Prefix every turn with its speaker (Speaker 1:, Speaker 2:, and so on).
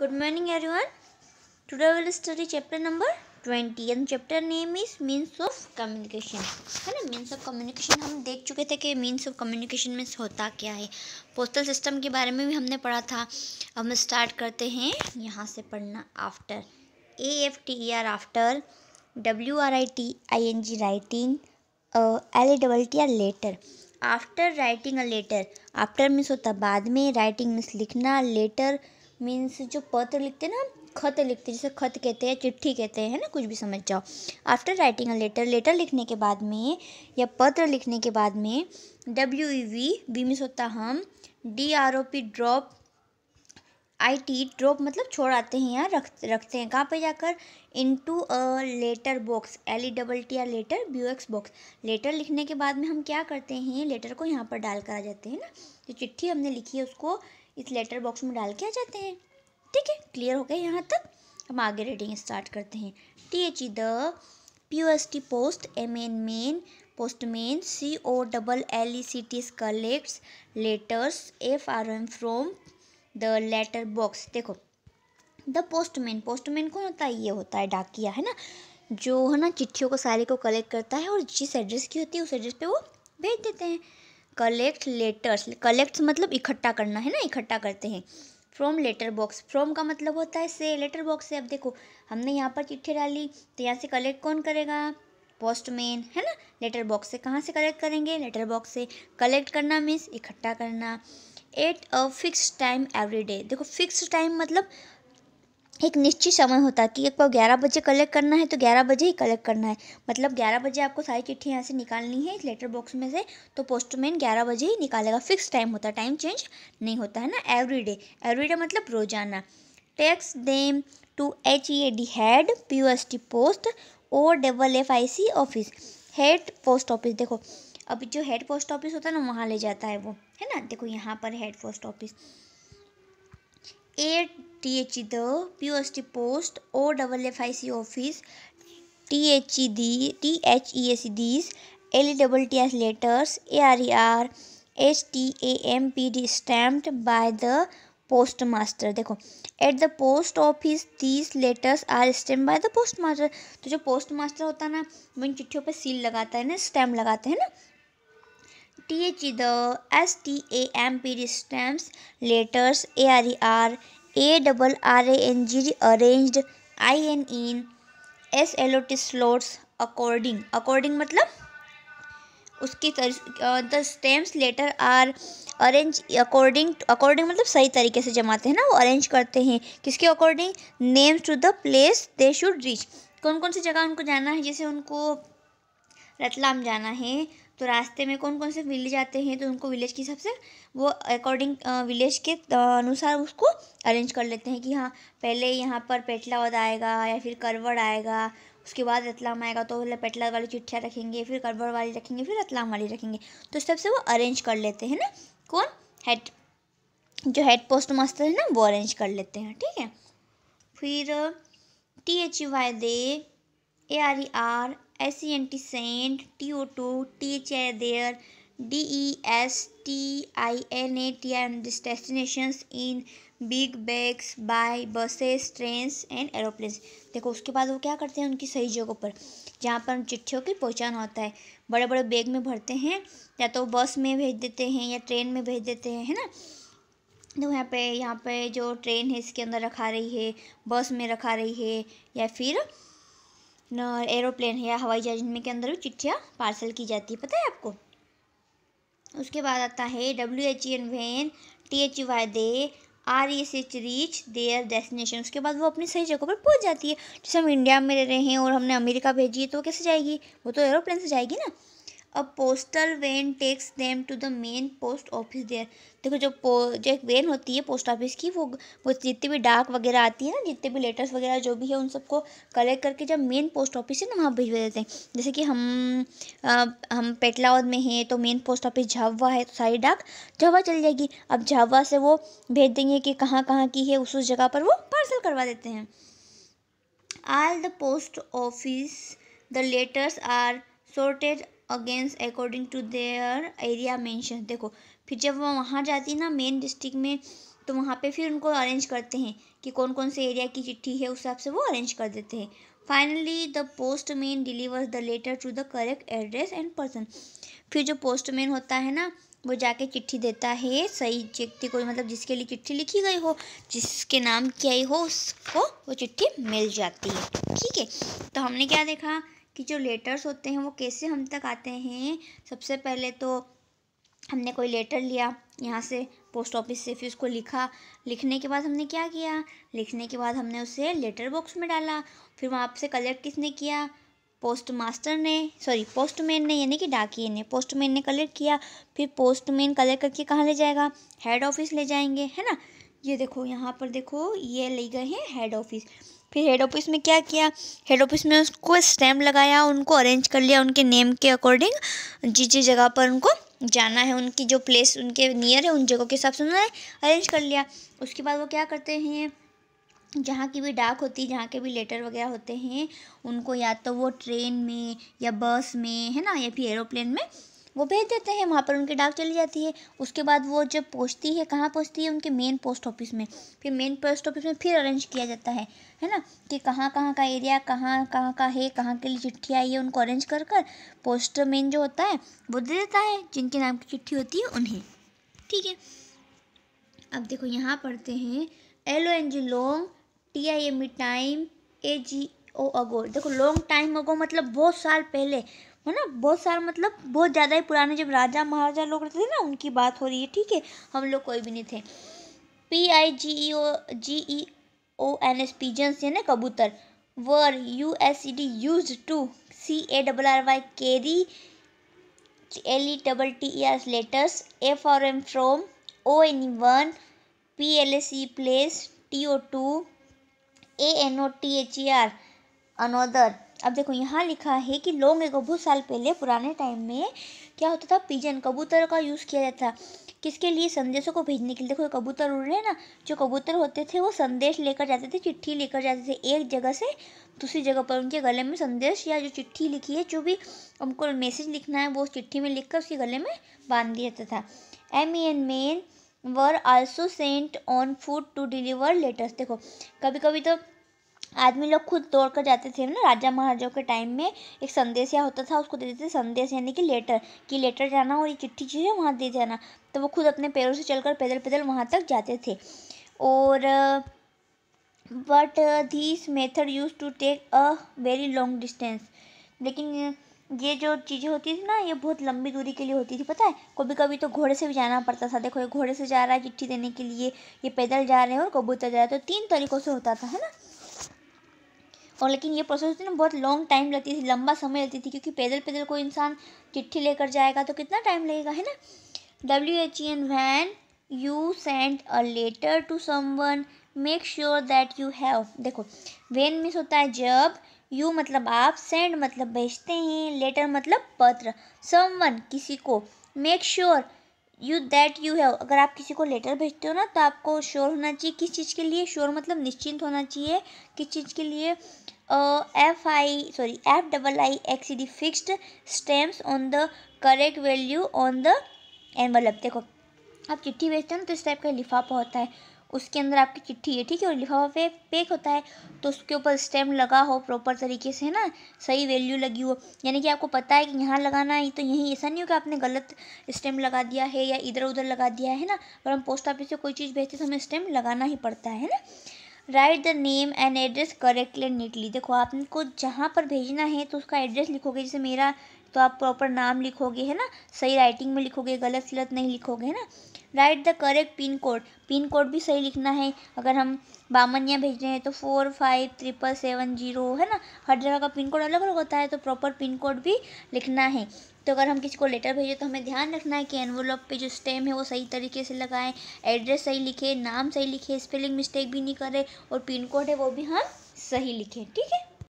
Speaker 1: Good morning, everyone. Today we will study chapter number 20 and chapter name is means of communication. है ना? Means of communication हम देख चुके थे कि मीन्स ऑफ़ कम्युनिकेशन में होता क्या है। पोस्टल सिस्टम के बारे में भी हमने पढ़ा था। अब हम स्टार्ट करते हैं यहाँ से पढ़ना after A F T R after W R I T I N G writing L A double T R letter after writing a letter after means होता बाद में. राइटिंग मीन्स लिखना. लेटर मीन्स जो पत्र लिखते हैं ना, खत लिखते जैसे खत कहते हैं चिट्ठी कहते हैं ना, कुछ भी समझ जाओ। After writing a letter letter लिखने के बाद में या पत्र लिखने के बाद में W E we we means होता हम D R O P drop I T drop मतलब छोड़ आते हैं यहाँ रख, रखते हैं। कहाँ पे जाकर? Into a letter box L E double T R letter B X box letter लिखने के बाद में हम क्या करते हैं? लेटर को यहाँ पर डाल कर आ जाते हैं ना। जो चिट्ठी हमने लिखी है, उसको इस लेटर बॉक्स में डाल के आ जाते हैं। ठीक है, क्लियर हो गया यहाँ तक। हम आगे रीडिंग स्टार्ट करते हैं। T H E the P O S T post M N man postman C O double L E C T collects letters F R M from the letter box देखो the postman postman कौन होता है? ये होता है डाकिया, है ना? जो, है ना, चिट्ठियों को, सारे को कलेक्ट करता है और जिस एड्रेस की होती है, उस एड्रेस पे वो भेज देते हैं। कलेक्ट लेटर्स कलेक्ट मतलब इकट्ठा करना, है ना? इकट्ठा करते हैं। फ्रॉम लेटर बॉक्स फ्रॉम का मतलब होता है से लेटर बॉक्स से अब देखो, हमने यहाँ पर चिट्ठी डाली तो यहाँ से कलेक्ट कौन करेगा? पोस्टमैन है ना? लेटर बॉक्स से कहाँ से कलेक्ट करेंगे? लेटर बॉक्स से। कलेक्ट करना मीन्स इकट्ठा करना। At a fix time every day देखो फिक्स टाइम मतलब एक निश्चित समय होता है कि बार ग्यारह बजे कलेक्ट करना है तो ग्यारह बजे ही कलेक्ट करना है। मतलब ग्यारह बजे आपको सारी चिट्ठी यहाँ से निकालनी है इस लेटर बॉक्स में से तो पोस्टमैन ग्यारह बजे ही निकालेगा। फिक्स टाइम होता है टाइम चेंज नहीं होता, है ना? एवरी डे एवरी डे मतलब रोज़ाना। Takes them to H E A D head P S T post O double F I C office head post office देखो, अभी जो हेड पोस्ट ऑफ़िस होता है ना, वहाँ ले जाता है वो, है ना? देखो, यहाँ पर head post office A T H E the P S T post O double F I C office T H E the T H E S these L E double T S letters A R E R H T A M P D stamped by the post master देखो at the post office these letters are stamp by the post master तो जो post master होता है ना, वो इन चिट्ठियों पर seal लगाता है ना स्टैम्प लगाते हैं ना the S T A M P D stamps letters A R E R A double R A N G arranged I N in S L O T slots according according मतलब? उसकी the stamps letter are arrange according according मतलब सही तरीके से जमाते हैं ना, वो arrange करते हैं। किसके according names to the place they should reach कौन कौन सी जगह उनको जाना है? जैसे उनको रतलाम जाना है तो रास्ते में कौन कौन से विलेज आते हैं तो उनको विलेज के हिसाब से वो अकॉर्डिंग विलेज के अनुसार उसको अरेंज कर लेते हैं कि हाँ पहले यहाँ पर पेटलावद आएगा या फिर करवड़ आएगा, उसके बाद रतलाम आएगा तो पहले पेटला वाली चिट्ठियाँ रखेंगे, फिर करवड़ वाली रखेंगे, फिर रतलाम वाली रखेंगे। तो इस तरफ़ से वो अरेंज कर लेते हैं ना? कौन? हेड जो हेड पोस्ट मास्टर है ना, वो अरेंज कर लेते हैं, ठीक है? फिर T H U Y they A R E R S E N T sent T O to T H I their D E S T I N A T M this destinations in big bags by buses trains and aeroplanes देखो, उसके बाद वो क्या करते हैं उनकी सही जगहों पर? जहाँ पर चिट्ठियों की पहचान होता है। बड़े बड़े बैग में भरते हैं, या तो बस में भेज देते हैं, या ट्रेन में भेज देते हैं, है ना? तो यहाँ पे यहाँ पे जो ट्रेन है, इसके अंदर रखा रही है, बस में रखा रही है, या फिर एरोप्लेन है या हवाई जहाज़, इनमें के अंदर भी चिट्ठियाँ पार्सल की जाती है, पता है आपको? उसके बाद आता है W H E N when T H U Y they R S H reach there destination उसके बाद वो अपनी सही जगह पर पहुँच जाती है। जैसे हम इंडिया में रह रहे हैं और हमने अमेरिका भेजी है तो कैसे जाएगी? वो तो एरोप्लेन से जाएगी ना। A postal van takes them to the main post office there देखो जो पो जो एक वैन होती है पोस्ट ऑफ़िस की वो वो जितनी भी डाक वगैरह आती है ना जितने भी लेटर्स वगैरह जो भी है उन सबको कलेक्ट करके जब मेन पोस्ट ऑफ़िस है ना वहाँ भिजवा देते हैं। जैसे कि हम आ, हम पेटलावद में हैं तो मेन पोस्ट ऑफ़िस झावा है तो सारी डाक झावा चल जाएगी। अब झावा से वो भेज देंगे कि कहाँ कहाँ की है उस उस जगह पर वो पार्सल करवा देते हैं। All the post office the letters are sorted against according to their area mention देखो, फिर जब वो वहाँ जाती है ना मेन डिस्ट्रिक्ट में तो वहाँ पे फिर उनको अरेंज करते हैं कि कौन कौन से एरिया की चिट्ठी है, उस हिसाब से वो अरेंज कर देते हैं। Finally the postman delivers the letter to the correct address and person फिर जो पोस्ट मैन होता है ना, वो जाके चिट्ठी देता है, सही व्यक्ति को मतलब जिसके लिए चिट्ठी लिखी गई हो, जिसके नाम की आई हो, उसको वो चिट्ठी मिल जाती है। ठीक है तो हमने क्या देखा? कि जो लेटर्स होते हैं, वो कैसे हम तक आते हैं? सबसे पहले तो हमने कोई लेटर लिया यहाँ से पोस्ट ऑफ़िस से, फिर उसको लिखा। लिखने के बाद हमने क्या किया? लिखने के बाद हमने उसे लेटर बॉक्स में डाला। फिर वहाँ से कलेक्ट किसने किया? पोस्ट मास्टर ने सॉरी पोस्टमैन ने, यानी कि डाकिए ने पोस्टमैन ने कलेक्ट किया। फिर पोस्टमैन कलेक्ट करके कहाँ ले जाएगा? हेड ऑफ़िस ले जाएँगे, है ना? ये देखो, यहाँ पर देखो, ये ले गए हैं हेड ऑफ़िस फिर हेड ऑफ़िस में क्या किया? हेड ऑफ़िस में उसको स्टैम्प लगाया, उनको अरेंज कर लिया उनके नेम के अकॉर्डिंग जिस जिस जगह पर उनको जाना है, उनकी जो प्लेस उनके नियर है, उन जगहों के हिसाब से उन्होंने अरेंज कर लिया। उसके बाद वो क्या करते हैं? जहाँ की भी डाक होती है जहाँ के भी लेटर वगैरह होते हैं, उनको या तो वो ट्रेन में या बस में, है ना? या फिर एरोप्लेन में वो भेज देते हैं, वहाँ पर उनकी डाक चली जाती है। उसके बाद वो जब पहुँचती है, कहाँ पहुँचती है? उनके मेन पोस्ट ऑफ़िस में। फिर मेन पोस्ट ऑफ़िस में फिर अरेंज किया जाता है है ना? कि कहाँ कहाँ का एरिया कहाँ कहाँ का है, कहाँ के लिए चिट्ठी आई है उनको अरेंज कर कर पोस्ट मैन जो होता है, वो दे देता है। जिनके नाम की चिट्ठी होती है, उन्हें। ठीक है? अब देखो, यहाँ पढ़ते हैं L O N G long T I M E time A G O ago देखो लॉन्ग टाइम अगो मतलब बहुत साल पहले है ना? बहुत सारा मतलब बहुत ज़्यादा ही पुराने जब राजा महाराजा लोग रहते थे ना, उनकी बात हो रही है, ठीक है? हम लोग कोई भी नहीं थे। P I G E O G E O N S pigeons यानी कबूतर? Were U S C D use to C A double R Y carry L E double T E R letters F R M from O N E one P L S E place T O to A N O T H E R another अब देखो, यहाँ लिखा है कि लोग एक बहुत साल पहले पुराने टाइम में क्या होता था? पिजन, कबूतर का यूज़ किया जाता था। किसके लिए? संदेशों को भेजने के लिए। देखो कबूतर उड़ रहे हैं ना? जो कबूतर होते थे, वो संदेश लेकर जाते थे, चिट्ठी लेकर जाते थे एक जगह से दूसरी जगह पर। उनके गले में संदेश या जो चिट्ठी लिखी है, जो भी उनको मैसेज लिखना है, वो चिट्ठी में लिख कर उसके गले में बाँध दिया जाता था। M E N men were also sent on foot to deliver letters देखो कभी कभी तो आदमी लोग खुद दौड़ कर जाते थे ना, राजा महाराजाओं के टाइम में एक संदेश या होता था, उसको देते थे संदेश, यानी कि लेटर कि लेटर जाना और ये चिट्ठी चीज़ है वहाँ दे जाना। तो वो खुद अपने पैरों से चलकर पैदल पैदल वहाँ तक जाते थे। और but this method use to take a very long distance लेकिन ये जो चीज़ें होती थी ना, ये बहुत लंबी दूरी के लिए होती थी, पता है? कभी कभी तो घोड़े से भी जाना पड़ता था। देखो, ये घोड़े से जा रहा है चिट्ठी देने के लिए, ये पैदल जा रहे हैं और कबूतर जा रहे हैं। तो तीन तरीक़ों से होता था, है ना? और लेकिन ये प्रोसेस होती ना, बहुत लॉन्ग टाइम लगती थी, लंबा समय लगती थी, क्योंकि पैदल पैदल कोई इंसान चिट्ठी लेकर जाएगा तो कितना टाइम लगेगा, है ना? W H E N when you send a letter to someone make sure that you have देखो वेन मिस होता है जब यू मतलब आप सेंड मतलब भेजते हैं लेटर मतलब पत्र समवन किसी को make sure you that you have अगर आप किसी को लेटर भेजते हो ना तो आपको श्योर होना चाहिए किस चीज़ के लिए श्योर मतलब निश्चिंत होना चाहिए किस चीज़ के लिए F I sorry F double I X D fixed stamps on the correct value on the envelope देखो, आप चिट्ठी भेजते हो ना तो इस टाइप का लिफाफा होता है। उसके अंदर आपकी चिट्ठी है, ठीक है? और लिफाफा पैक होता है तो उसके ऊपर स्टैम्प लगा हो प्रॉपर तरीके से, है ना? सही वैल्यू लगी हो। यानी कि आपको पता है कि यहाँ लगाना है तो यहीं, ऐसा नहीं हो कि आपने गलत स्टैम्प लगा दिया है या इधर उधर लगा दिया है ना? अगर हम पोस्ट ऑफ़िस से कोई चीज़ भेजते तो हमें स्टैम्प लगाना ही पड़ता है ना? Write the name and address correctly and neatly देखो, आपको जहाँ पर भेजना है तो उसका एड्रेस लिखोगे, जैसे मेरा तो आप प्रॉपर नाम लिखोगे, है ना? सही राइटिंग में लिखोगे गलत सलत नहीं लिखोगे, है ना? Write the correct pin code. Pin code भी सही लिखना है। अगर हम बामनिया भेज रहे हैं तो four five triple seven zero, है ना? हर जगह का पिन कोड अलग अलग होता है तो प्रॉपर पिन कोड भी लिखना है। तो अगर हम किसी को लेटर भेजें तो हमें ध्यान रखना है कि एनवलप पे जो स्टेम है वो सही तरीके से लगाएँ, एड्रेस सही लिखे, नाम सही लिखे, स्पेलिंग मिस्टेक भी नहीं करें और पिन कोड है वो भी हम सही लिखें, ठीक है?